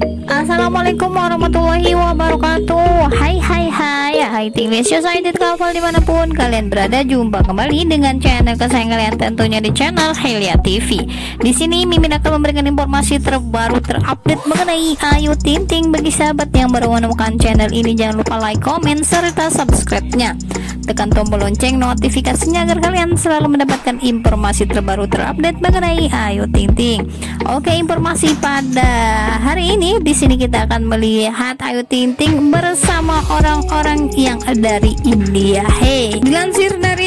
Assalamualaikum warahmatullahi wabarakatuh. Hai hai hai. Hai tim Society Couple di mana pun kalian berada Jumpa kembali dengan channel kesayangan kalian tentunya di channel Helia TV Di sini Mimin akan memberikan informasi terbaru terupdate mengenai Ayu Ting Ting Bagi sahabat yang baru menemukan channel ini. Jangan lupa like, comment, serta subscribe-nya Tekan tombol lonceng notifikasinya agar kalian selalu mendapatkan informasi terbaru terupdate mengenai Ayu Ting Ting. Oke, informasi pada hari ini di sini kita akan melihat Ayu Ting Ting bersama orang-orang yang dari India. Hey, dilansir dari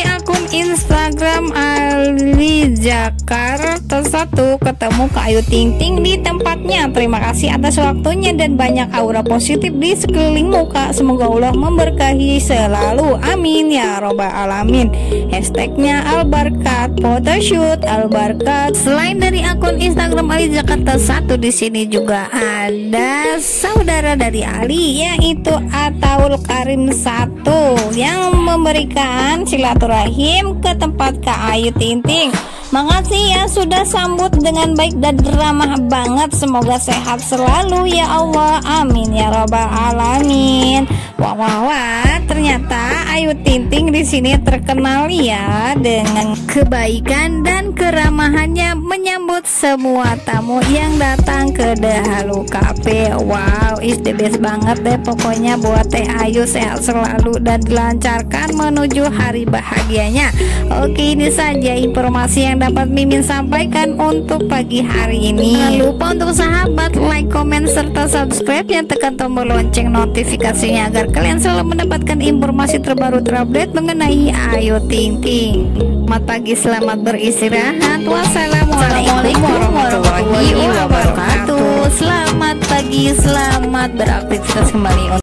Instagram Ali Jakarta satu ketemu ke Ayu Ting Ting di tempatnya. Terima kasih atas waktunya dan banyak aura positif di sekeliling muka. Semoga Allah memberkahi selalu. Amin ya robbal alamin hashtagnya albarkat photoshoot albarkat selain dari akun Instagram Ali Jakarta satu di sini juga ada saudara dari Ali yaitu Ataul Karim satu yang memberikan silaturahim ke tempat Kak Ayu Tinting Makasih ya sudah sambut dengan baik dan ramah banget. Semoga sehat selalu ya Allah. Amin ya robbal alamin. Wah wah wah. Ternyata Ayu Tinting sini terkenal ya dengan kebaikan dan keramahannya menyambut semua tamu yang datang ke Dahalu Cafe. Wow, is the best banget deh pokoknya buat Teh Ayu sehat selalu dan dilancarkan menuju hari bahagianya. Oke, ini saja informasi yang dapat Mimin sampaikan untuk pagi hari ini. Jangan lupa untuk sahabat like, comment serta subscribe yang tekan tombol lonceng notifikasinya agar kalian selalu mendapatkan informasi terbaru terupdate mengenai Ayu Ting Ting. Selamat pagi, selamat beristirahat. Wassalamualaikum warahmatullahi wabarakatuh. Selamat pagi, selamat beraktivitas kembali.